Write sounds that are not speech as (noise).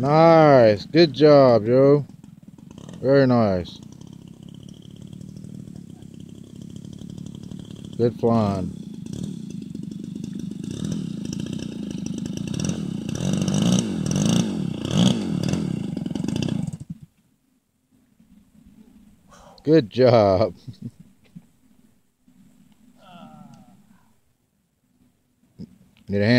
Nice. Good job, yo. Very nice. Good flying. Good job. (laughs) Need a hand.